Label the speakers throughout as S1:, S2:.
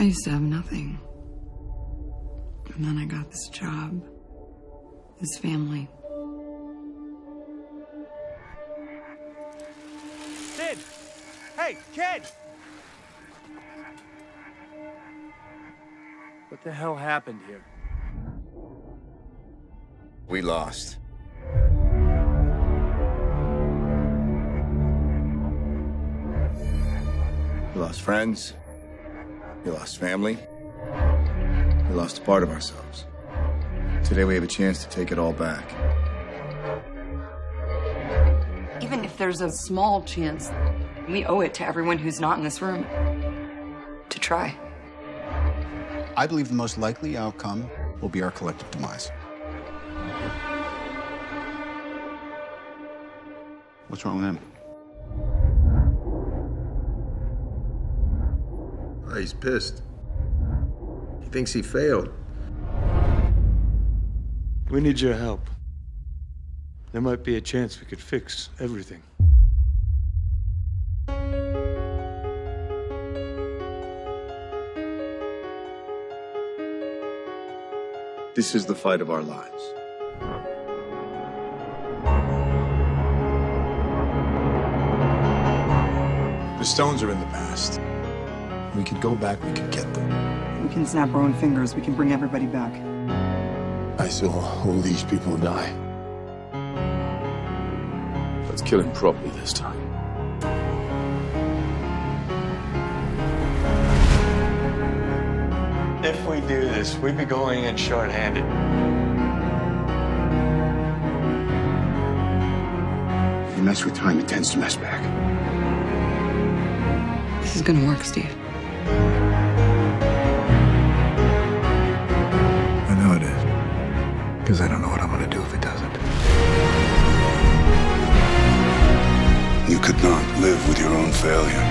S1: I used to have nothing. And then I got this job, this family.
S2: Kid! Hey, kid! What the hell happened here?
S3: We lost. We lost friends. We lost family. We lost a part of ourselves. Today we have a chance to take it all back.
S1: Even if there's a small chance, we owe it to everyone who's not in this room to try.
S4: I believe the most likely outcome will be our collective demise. What's wrong with him?
S5: Ah, he's pissed. He thinks he failed.
S2: We need your help. There might be a chance we could fix everything.
S3: This is the fight of our lives.
S4: The stones are in the past. We could go back, we could get them.
S1: We can snap our own fingers. We can bring everybody back.
S4: I saw all these people die.
S6: Let's kill him properly this time.
S2: If we do this, we'd be going in short-handed.
S4: If you mess with time, it tends to mess back.
S1: This is gonna work, Steve.
S4: I'm to do if it doesn't. You could not live with your own failure.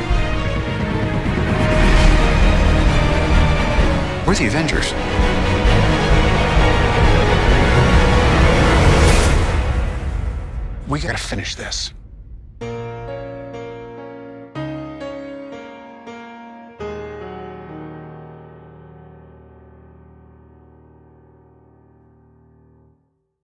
S4: We're the Avengers. We gotta finish this.